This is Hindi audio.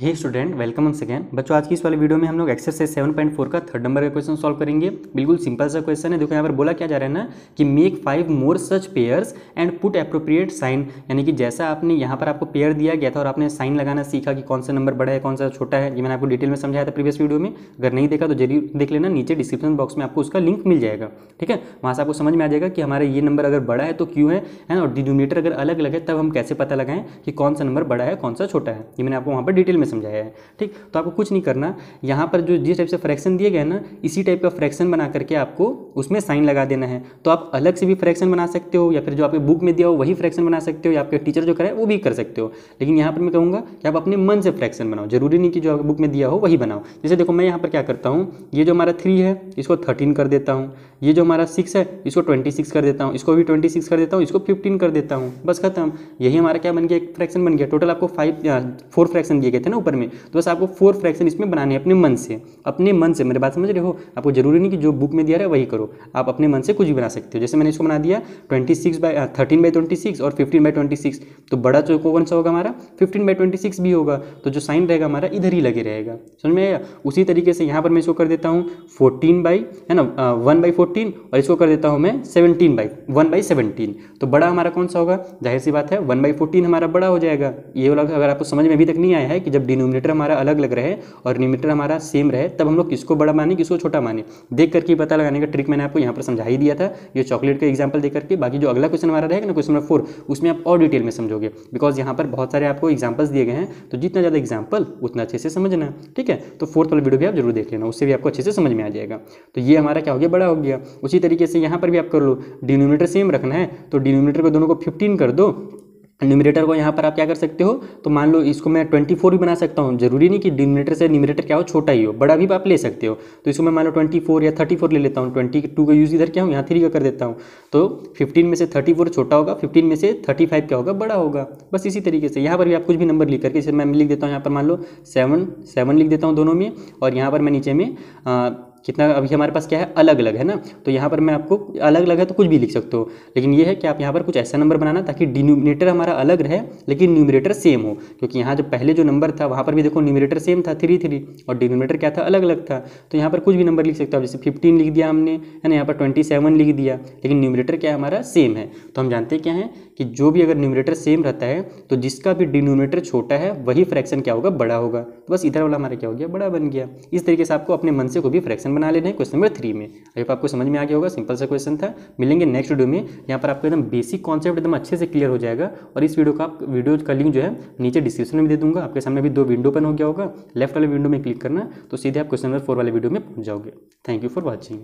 Hey student welcome on again. बच्चों, आज की इस वाले वीडियो में हम लोग एक्सरसाइज 7.4 का थर्ड नंबर का क्वेश्चन सॉल्व करेंगे। बिल्कुल सिंपल सा क्वेश्चन है। देखो, यहाँ पर बोला क्या जा रहा है ना, कि make five more such pairs and put appropriate sign यानी कि जैसा आपने यहाँ पर आपको पेयर दिया गया था और आपने साइन लगाना सीखा कि कौन सा नंबर बड़ा है, कौन सा छोटा है, ये मैंने आपको डिटेल में समझाया था प्रीवियस वीडियो में। अगर नहीं देखा तो ज़रूर देख लेना। नीचे डिस्क्रिप्शन बॉक्स में आपको उसका लिंक मिल जाएगा। ठीक है? वहाँ से आपको समझ में आ जाएगा कि हमारा ये नंबर अगर बड़ा है तो क्यों है और डिनोमीटर अगर अलग अलग है तब हम कैसे पता लगाएँ कि कौन सा नंबर बड़ा है, कौन सा छोटा है। ये मैंने आपको वहाँ पर डिटेल में समझाया है, ठीक? तो आपको कुछ नहीं करना। यहाँ पर जो जिस टाइप से फ्रैक्शन दिए गए ना, इसी टाइप का फ्रैक्शन बना करके आपको उसमें साइन लगा देना है। तो आप अलग से भी फ्रैक्शन बना सकते हो, या फिर जो आपके बुक में दिया हो, वही फ्रैक्शन बना सकते हो, या आपके टीचर जो कराए वो भी कर सकते हो। लेकिन यहाँ पर मैं कहूँगा कि आप अपने मन से फ्रैक्शन बनाओ। ज़रूरी नहीं कि जो आपके बुक में दिया हो, वही बनाओ। जैसे देखो, मैं यहाँ पर क्या करता हूँ, ये जो हमारा थ्री है, इसको थर्टीन कर देता हूँ। ये जो हमारा सिक्स है, इसको ट्वेंटी सिक्स कर देता हूँ। इसको भी ट्वेंटी सिक्स कर देता हूँ, इसको फिफ्टीन कर देता हूँ। बस खत्म। यही हमारा क्या बन गया, एक फ्रैक्शन बन गया। टोटल आपको फाइव फोर फ्रैक्शन दिए गए थे ना ऊपर में? तो बस आपको फोर फ्रैक्शन इसमें बनाने अपने मन से। अपने मन से। मेरी बात समझ रहे हो? आपको ज़रूरी नहीं कि जो बुक में दिया रहा है वही करो। आप अपने मन से कुछ भी बना सकते हो। जैसे मैंने इसको बना दिया twenty six by thirteen by twenty six और फिफ्टीन बाई ट्वेंटी सिक्स तो बड़ा जो कौन सा होगा हमारा? फिफ्टीन बाई ट्वेंटी सिक्स भी होगा। तो जो साइन रहेगा हमारा, इधर ही लगे रहेगा। समझ में आया? उसी तरीके से यहाँ पर मैं इसको कर देता हूँ फोर्टीन बाई है ना वन बाई फोर्टीन और इसको कर देता हूँ मैं seventeen by one by seventeen तो बड़ा हमारा कौन सा होगा? ज़ाहिर सी बात है वन बाई फोर्टीन हमारा बड़ा हो जाएगा। ये वाला अगर आपको समझ में अभी तक नहीं आया है कि डिनोमिनेटर हमारा अलग अलग रहे और निमिटर हमारा सेम रहे, तब हम लोग किसको बड़ा माने, किसको छोटा माने? देख करके पता लगाने का ट्रिक मैंने आपको यहाँ पर समझा ही दिया था। ये चॉकलेट का एग्ज़ाम्पल देख करके, बाकी जो अगला क्वेश्चन हमारा रहेगा ना क्वेश्चन नंबर फोर उसमें आप और डिटेल में समझोगे। बिकॉज़ यहाँ पर बहुत सारे आपको एग्जाम्पल्स दिए गए हैं तो जितना ज़्यादा एग्ज़ाम्पल उतना अच्छे से समझना, ठीक है? तो फोर्थ वाला वीडियो भी आप ज़रूर देख लेना, उससे भी आपको अच्छे से समझ में आ जाएगा। तो ये हमारा क्या हो गया, बड़ा हो गया। उसी तरीके से यहाँ पर भी आप कर लो डिनोमीटर सेम रखना है तो डिनोमीटर को दोनों को फिफ्टीन कर दो न्यूमिनेटर को यहाँ पर आप क्या कर सकते हो? तो मान लो इसको मैं 24 भी बना सकता हूँ। ज़रूरी नहीं कि डिनोमिनेटर से न्यूमिनेटर क्या हो, छोटा ही हो। बड़ा भी आप ले सकते हो। तो इसको मैं मान लो 24 या 34 ले लेता हूँ। 22 का यूज़ इधर क्या हूँ? यहाँ थ्री का कर देता हूँ। तो 15 में से 34 छोटा होगा। 15 में से 35 क्या होगा? बड़ा होगा। बस इसी तरीके से। यहाँ पर भी आप कुछ भी नंबर लिख करके मैं लिख देता हूँ। यहाँ पर मान लो सेवन सेवन लिख देता हूँ दोनों में। और यहाँ पर मैं नीचे में कितना, अभी हमारे पास क्या है? अलग अलग है ना? तो यहाँ पर मैं आपको अलग अलग है तो कुछ भी लिख सकते हो। लेकिन ये है कि आप यहाँ पर कुछ ऐसा नंबर बनाना ताकि डिनोमिनेटर हमारा अलग रहे, लेकिन न्यूमिनेटर सेम हो। क्योंकि यहाँ जो पहले जो नंबर था, वहाँ पर भी देखो न्यूमिनेटर सेम था थ्री थ्री और डिनोमिनेटर क्या था? अलग अलग था। तो यहाँ पर कुछ भी नंबर लिख सकते हो। जैसे फिफ्टीन लिख दिया हमने, है ना? यहाँ पर ट्वेंटी सेवन लिख दिया, लेकिन न्यूमिनेटर क्या हमारा सेम है। तो हम जानते क्या है कि जो भी अगर न्यूमिनेटर सेम रहता है तो जिसका भी डिनोमिनेटर छोटा है, वही फ्रैक्शन क्या होगा? बड़ा होगा। तो बस इधर वाला हमारा क्या हो गया? बड़ा बन गया। इस तरीके से आपको अपने मन से कोई भी फ्रैक्शन बना लेना क्वेश्चन नंबर थ्री में। आई आपको समझ में आ गया होगा सिंपल सा क्वेश्चन था। मिलेंगे नेक्स्ट वीडियो में। यहाँ पर आपको एकदम बेसिक कॉन्सेप्ट एकदम अच्छे से क्लियर हो जाएगा। और इस वीडियो का आप वीडियो का लिंक जो है, नीचे डिस्क्रिप्शन में दे दूँगा। आपके सामने भी दो विंडो ओपन हो गया होगा। लेफ़्ट वाले विंडो में क्लिक करना। तो सीधे आप क्वेश्चन नंबर फोर वाले वीडियो में पहुँच जाओगे। Thank you for watching